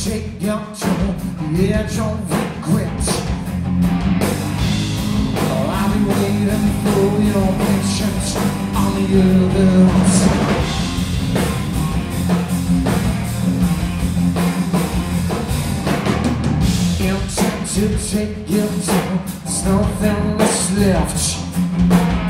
up to the edge of regret. Oh, I'll be waiting for your patience on the other side. Intent to take you to there's nothing that's left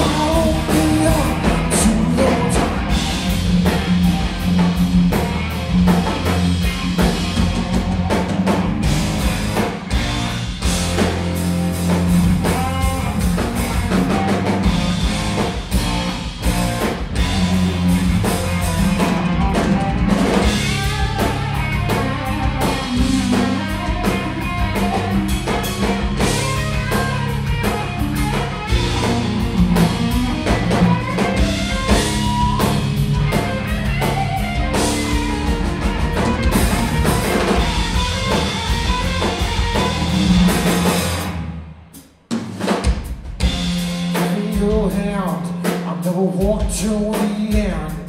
out. I'll never walk to the end.